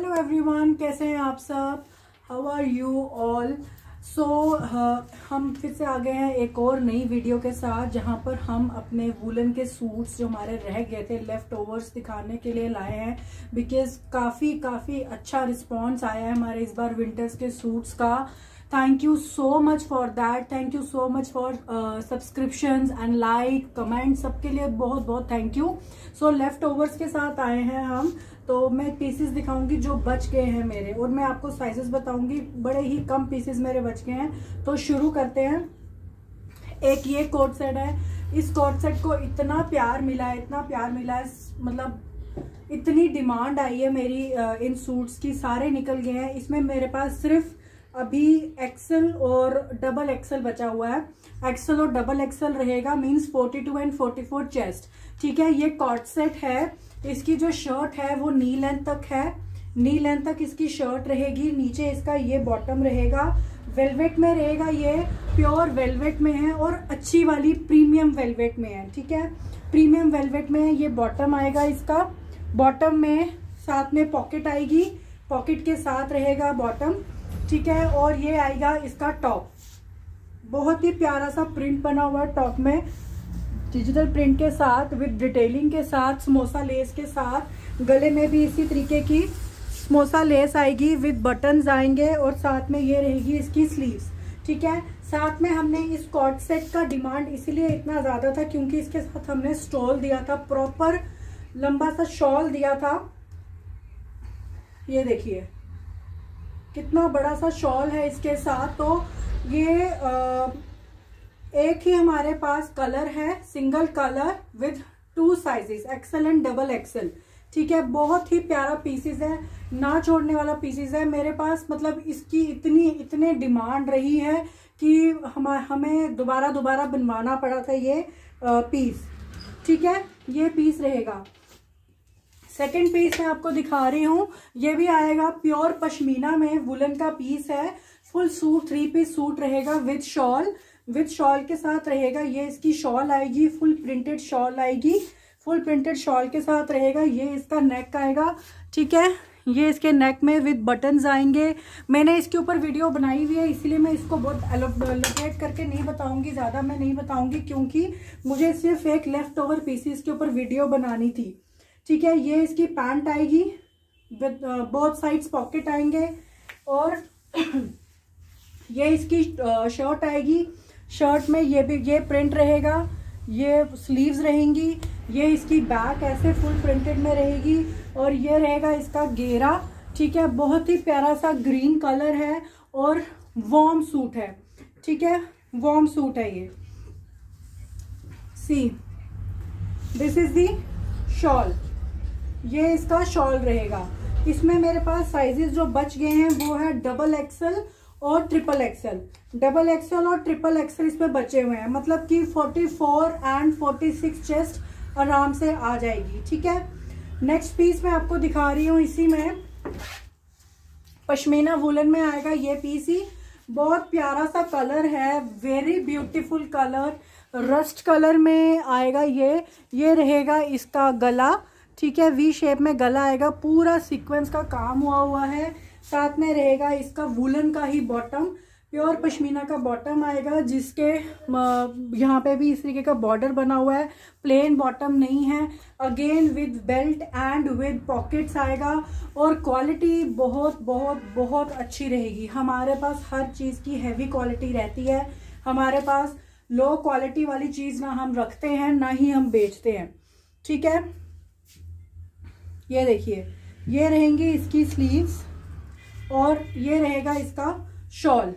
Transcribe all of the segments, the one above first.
Hello everyone कैसे हैं आप सब? How are you all so हम फिर से आ गए हैं एक और नई वीडियो के साथ, जहाँ पर हम अपने वुलन के सूट्स जो हमारे रह गए थे लेफ़्ट ओवर्स दिखाने के लिए लाए हैं बिकॉज़ काफ़ी काफ़ी अच्छा रिस्पांस आया है हमारे इस बार विंटर्स के सूट्स का। Thank you so much for that thank you so much for subscription and like comment सबके लिए बहुत बहुत thank you so leftovers के साथ आए हैं हम तो मैं पीसेस दिखाऊँगी जो बच गए हैं मेरे, और मैं आपको साइजेस बताऊँगी, बड़े ही कम पीसेस मेरे बच गए हैं। तो शुरू करते हैं। एक ये कोट सेट है। इस कोट सेट को इतना प्यार मिला है, इतना प्यार मिला है मतलब इतनी डिमांड आई है मेरी इन सूट्स की, सारे निकल गए हैं। इसमें मेरे पास सिर्फ़ अभी एक्सल और डबल एक्सल बचा हुआ है। एक्सल और डबल एक्सल रहेगा मींस 42 एंड 44 चेस्ट ठीक है, ये कॉट सेट है। इसकी जो शर्ट है, वो नी लेंथ तक है। नी लेंथ तक इसकी शर्ट रहेगी। नीचे इसका ये बॉटम रहेगा। वेलवेट में रहेगा ये। प्योर वेलवेट में है और अच्छी वाली प्रीमियम वेलवेट में है। ठीक है? प्रीमियम वेलवेट में ये बॉटम आएगा इसका। बॉटम में साथ में पॉकेट आएगी। पॉकेट के साथ रहेगा बॉटम ठीक है, और ये आएगा इसका टॉप बहुत ही प्यारा सा प्रिंट बना हुआ है टॉप में. डिजिटल प्रिंट के साथ विद डिटेलिंग के साथ, समोसा लेस के साथ, गले में भी इसी तरीके की समोसा लेस आएगी विद बटन्स आएँगे, और साथ में ये रहेगी इसकी स्लीव्स ठीक है? साथ में हमने इस कॉट सेट का डिमांड इसीलिए इतना ज़्यादा था क्योंकि इसके साथ हमने स्टॉल दिया था प्रॉपर लंबा सा शॉल दिया था. ये देखिए. कितना बड़ा सा शॉल है इसके साथ। तो ये आ, एक ही हमारे पास कलर है single colour with two sizes XL and double XL ठीक है बहुत ही प्यारा पीसेस है ना छोड़ने वाला पीसेस है। मेरे पास मतलब इसकी इतनी इतने डिमांड रही है कि हम हमें दोबारा दोबारा बनवाना पड़ा था ये पीस ठीक है ये पीस रहेगा। सेकंड पीस मैं आपको दिखा रही हूँ। ये भी आएगा प्योर पश्मीना में वुलन का पीस है। Full suit three piece suit रहेगा विथ शॉल विथ शॉल के साथ रहेगा, ये इसकी शॉल आएगी फुल प्रिंटेड शॉल आएगी। फुल प्रिंटेड शॉल के साथ रहेगा, ये इसका नेक आएगा। ठीक है? ये इसके नेक में विद बटन्स आएँगे। मैंने इसके ऊपर वीडियो बनाई हुई है, इसलिए मैं इसको बहुत एलोकेट करके नहीं बताऊँगी, ज़्यादा मैं नहीं बताऊँगी, क्योंकि मुझे सिर्फ़ एक लेफ़्ट ओवर पीसीस के ऊपर वीडियो बनानी थी। ठीक है, ये इसकी पैंट आएगी विद बोथ साइड्स पॉकेट आएँगे, और ये इसकी शर्ट आएगी शर्ट में ये भी, ये प्रिंट रहेगा, ये स्लीव्स रहेंगी, ये इसकी बैक ऐसे फुल प्रिंटेड में रहेगी, और ये रहेगा इसका घेरा, ठीक है, बहुत ही प्यारा सा ग्रीन कलर है, और वॉर्म सूट है, ठीक है वॉर्म सूट है ये। See this is the shawl ये इसका शॉल रहेगा। इसमें मेरे पास साइजेस जो बच गए हैं, वो है डबल एक्सल और ट्रिपल एक्सल डबल एक्सल और ट्रिपल एक्सल इसमें बचे हुए हैं। मतलब कि 44 एंड 46 चेस्ट आराम से आ जाएगी, ठीक है? नेक्स्ट पीस मैं आपको दिखा रही हूँ इसी में। पश्मीना वुलन में आएगा ये पीस ही। बहुत प्यारा सा कलर है very beautiful colour rust colour में आएगा ये। ये रहेगा इसका गला। ठीक है वी शेप में गला आएगा, पूरा सीक्वेंस का काम हुआ हुआ है। साथ में रहेगा इसका वुलन का ही बॉटम प्योर पश्मीना का बॉटम आएगा, जिसके यहाँ पे भी इस तरीके का बॉर्डर बना हुआ है। प्लेन बॉटम नहीं है। Again with belt and with pockets आएगा, और क्वालिटी बहुत बहुत बहुत अच्छी रहेगी। हमारे पास हर चीज़ की हैवी क्वालिटी रहती है। हमारे पास लो क्वालिटी वाली चीज़ ना हम रखते हैं, ना ही हम बेचते हैं। ठीक है? ये देखिए, ये रहेंगी इसकी स्लीव्स और ये रहेगा इसका शॉल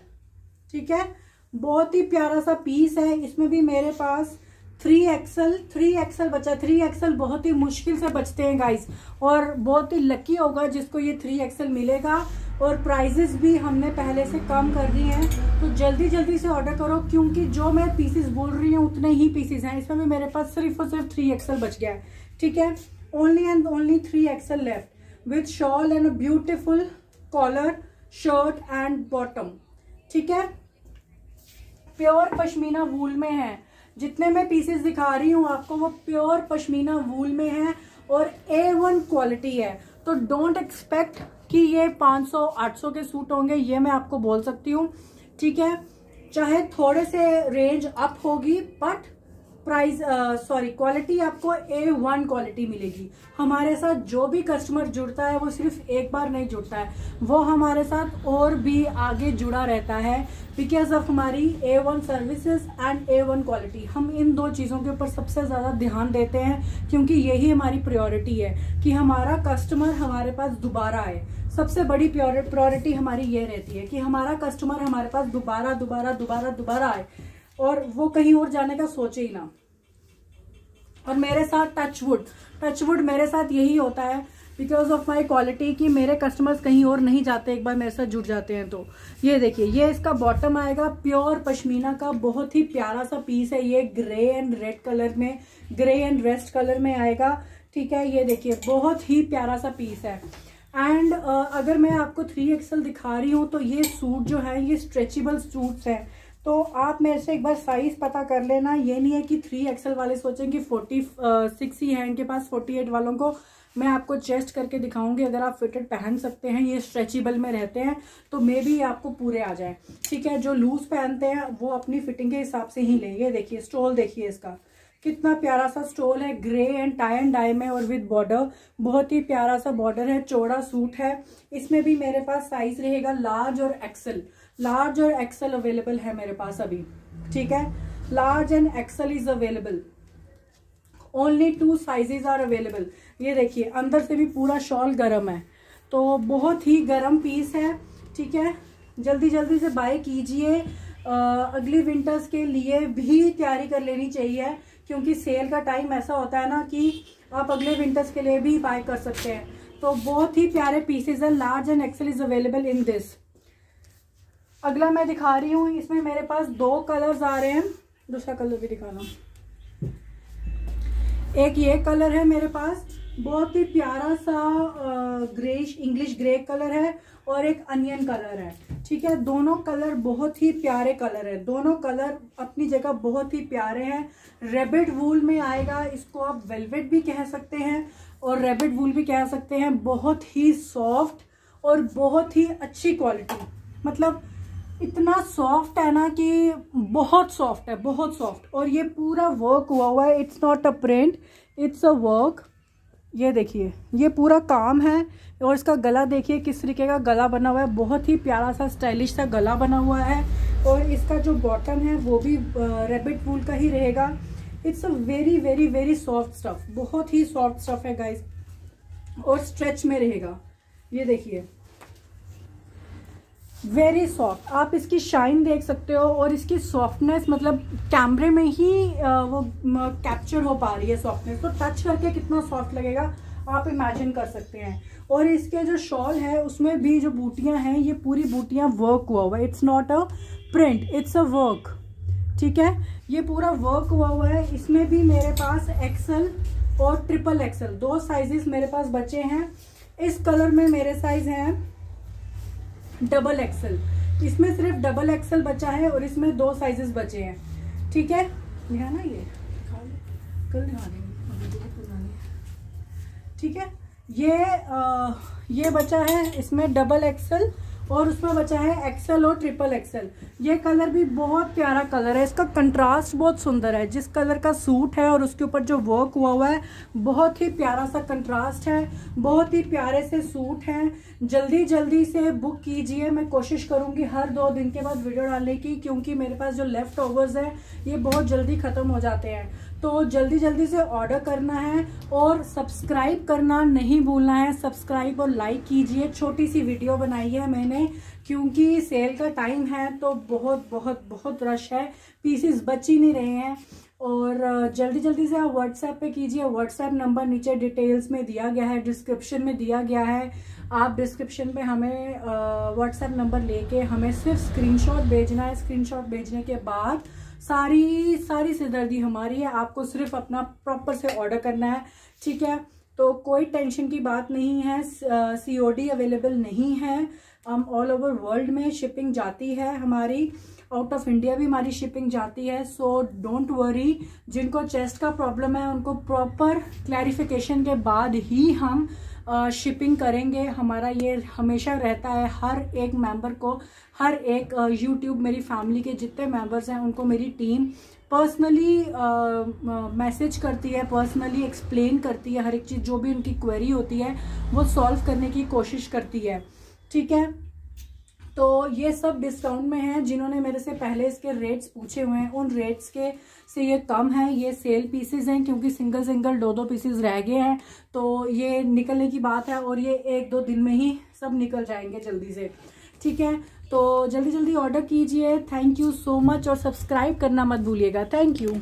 ठीक है? बहुत ही प्यारा सा पीस है, इसमें भी मेरे पास थ्री एक्सल थ्री एक्सल बचा थ्री एक्सल बहुत ही मुश्किल से बचते हैं गाइस और बहुत ही लकी होगा जिसको ये थ्री एक्सल मिलेगा। और प्राइजेस भी हमने पहले से कम कर दिए हैं तो जल्दी जल्दी से ऑर्डर करो, क्योंकि जो मैं पीसेस बोल रही हूँ, उतने ही पीसेस हैं। इसमें भी मेरे पास सिर्फ़ और सिर्फ़ थ्री एक्सल बच गया है, ठीक है? Only and only three XL left with shawl and beautiful collar shirt and bottom ठीक है? प्योर पश्मीना वूल में है। जितने मैं पीसेस दिखा रही हूँ आपको, वो प्योर पश्मीना वूल में है और ए वन क्वालिटी है। तो डोंट एक्सपेक्ट कि ये 500-800 के सूट होंगे, ये मैं आपको बोल सकती हूँ। ठीक है? चाहे थोड़े से रेंज अप होगी बट प्राइस सॉरी क्वालिटी आपको ए वन क्वालिटी मिलेगी। हमारे साथ जो भी कस्टमर जुड़ता है, वो सिर्फ़ एक बार नहीं जुड़ता है। वो हमारे साथ और भी आगे जुड़ा रहता है बिकॉज़ ऑफ़ हमारी A one services and A one quality हम इन दो चीज़ों के ऊपर सबसे ज़्यादा ध्यान देते हैं, क्योंकि यही हमारी प्रायोरिटी है कि हमारा कस्टमर हमारे पास दोबारा आए। सबसे बड़ी प्रायोरिटी हमारी ये रहती है कि हमारा कस्टमर हमारे पास दोबारा दोबारा दोबारा दोबारा आए। और वो कहीं और जाने का सोचे ही ना। और मेरे साथ टचवुड टचवुड मेरे साथ यही होता है बिकॉज़ ऑफ़ माई क्वालिटी कि मेरे कस्टमर्स कहीं और नहीं जाते एक बार मेरे साथ जुड़ जाते हैं तो। ये देखिए ये इसका बॉटम आएगा प्योर पश्मीना का बहुत ही प्यारा सा पीस है ये ग्रे एंड रेड कलर में ग्रे एंड रेस्ट कलर में आएगा ठीक है? ये देखिए बहुत ही प्यारा सा पीस है। एंड uh, अगर मैं आपको थ्री एक्सल दिखा रही हूँ तो ये सूट जो है ये स्ट्रेचेबल सूट्स हैं। तो आप मेरे से एक बार साइज़ पता कर लेना। ये नहीं है कि थ्री एक्सएल वाले सोचें कि फोर्टी सिक्स ही है इनके पास फोर्टी एट वालों को। मैं आपको चेस्ट करके दिखाऊँगी, अगर आप फिटेड पहन सकते हैं, ये स्ट्रेचेबल में रहते हैं तो मे भी आपको पूरे आ जाए। ठीक है, जो लूज पहनते हैं, वो अपनी फिटिंग के हिसाब से ही लेंगे। देखिए स्टोल देखिए इसका। कितना प्यारा सा स्टोल है grey and tie and dye में और विद बॉर्डर बहुत ही प्यारा सा बॉर्डर है, चौड़ा सूट है। इसमें भी मेरे पास साइज़ रहेगा लार्ज और एक्सल लार्ज और एक्सल अवेलेबल है मेरे पास अभी, ठीक है? Large and XL is available only two sizes are available ये देखिए, अंदर से भी पूरा शॉल गर्म है। तो बहुत ही गर्म पीस है, ठीक है? जल्दी जल्दी से बाय कीजिए। अगली विंटर्स के लिए भी तैयारी कर लेनी चाहिए, क्योंकि सेल का टाइम ऐसा होता है ना कि आप अगले विंटर्स के लिए भी बाय कर सकते हैं। तो बहुत ही प्यारे पीसेज है large and XL is available in this अगला मैं दिखा रही हूँ, इसमें मेरे पास दो कलर्स आ रहे हैं। दूसरा कलर भी दिखाना एक ये कलर है मेरे पास, बहुत ही प्यारा सा ग्रेश इंग्लिश ग्रे कलर है और एक अनियन कलर है। ठीक है, दोनों कलर बहुत ही प्यारे कलर है। दोनों कलर अपनी जगह बहुत ही प्यारे हैं। रेबिट वूल में आएगा, इसको आप वेलवेट भी कह सकते हैं और रेबिट वूल भी कह सकते हैं। बहुत ही सॉफ्ट और बहुत ही अच्छी क्वालिटी मतलब इतना सॉफ्ट है ना कि बहुत सॉफ्ट है, बहुत सॉफ्ट और ये पूरा वर्क हुआ हुआ है. It's not a print it's a work ये देखिए, ये पूरा काम है और इसका गला देखिए, किस तरीके का गला बना हुआ है. बहुत ही प्यारा सा स्टाइलिश सा गला बना हुआ है. और इसका जो बॉटम है, वो भी रेबिट वूल का ही रहेगा. It's a very very very soft stuff बहुत ही सॉफ्ट स्टफ़ है गाइस और स्ट्रेच में रहेगा. ये देखिए. वेरी सॉफ्ट आप इसकी शाइन देख सकते हो और इसकी सॉफ्टनेस मतलब कैमरे में ही वो कैप्चर हो पा रही है सॉफ्टनेस तो टच करके कितना सॉफ्ट लगेगा, आप इमेजिन कर सकते हैं. और इसके जो शॉल है, उसमें भी जो बूटियाँ हैं, ये पूरी बूटियाँ वर्क हुआ हुआ है. It's not a print it's a work ठीक है? ये पूरा वर्क हुआ हुआ है. इसमें भी मेरे पास एक्सल और ट्रिपल एक्सल दो साइजेस मेरे पास बचे हैं. इस कलर में मेरे साइज़ हैं डबल एक्सल। इसमें सिर्फ़ डबल एक्सल बचा है और इसमें दो साइजेस बचे हैं। ठीक है? ना ये? कल ठीक है? ये आ, ये बचा है इसमें डबल एक्सल और उसमें बचा है एक्सेल और ट्रिपल एक्सेल ये कलर भी बहुत प्यारा कलर है। इसका कंट्रास्ट बहुत सुंदर है। जिस कलर का सूट है और उसके ऊपर जो वर्क हुआ हुआ है, बहुत ही प्यारा सा कंट्रास्ट है। बहुत ही प्यारे से सूट हैं। जल्दी जल्दी से बुक कीजिए। मैं कोशिश करूँगी हर दो दिन के बाद वीडियो डालने की, क्योंकि मेरे पास जो लेफ़्ट ओवर्स है, ये बहुत जल्दी ख़त्म हो जाते हैं। तो जल्दी जल्दी से ऑर्डर करना है और सब्सक्राइब करना नहीं भूलना है। सब्सक्राइब और लाइक कीजिए। छोटी सी वीडियो बनाई है मैंने, क्योंकि सेल का टाइम है तो बहुत बहुत बहुत रश है। पीसेस बच ही नहीं रहे हैं। और जल्दी जल्दी से आप व्हाट्सएप पे कीजिए। व्हाट्सएप नंबर नीचे डिटेल्स में दिया गया है डिस्क्रिप्शन में दिया गया है। आप डिस्क्रिप्शन पे हमें व्हाट्सएप नंबर लेके हमें सिर्फ़ स्क्रीनशॉट भेजना है। स्क्रीनशॉट भेजने के बाद सारी सारी सिरदर्दी हमारी है। आपको सिर्फ़ अपना प्रॉपर से ऑर्डर करना है, ठीक है? तो कोई टेंशन की बात नहीं है सीओडी अवेलेबल नहीं है। हम ऑल ओवर वर्ल्ड में शिपिंग जाती है हमारी। आउट ऑफ़ इंडिया भी हमारी शिपिंग जाती है सो डोंट वरी जिनको चेस्ट का प्रॉब्लम है, उनको प्रॉपर क्लैरिफिकेशन के बाद ही हम शिपिंग करेंगे। हमारा ये हमेशा रहता है, हर एक मेंबर को, हर एक यूट्यूब मेरी फैमिली के जितने मेंबर्स हैं, उनको मेरी टीम पर्सनली मैसेज करती है पर्सनली एक्सप्लेन करती है, हर एक चीज़, जो भी उनकी क्वेरी होती है, वो सॉल्व करने की कोशिश करती है। ठीक है? तो ये सब डिस्काउंट में है, जिन्होंने मेरे से पहले इसके रेट्स पूछे हुए हैं। उन रेट्स के से ये कम है, ये सेल पीसेज हैं, क्योंकि सिंगल सिंगल दो दो पीसेज रह गए हैं। तो ये निकलने की बात है और ये एक दो दिन में ही सब निकल जाएँगे जल्दी से। ठीक है? तो जल्दी जल्दी ऑर्डर कीजिए। थैंक यू सो मच और सब्सक्राइब करना मत भूलिएगा। Thank you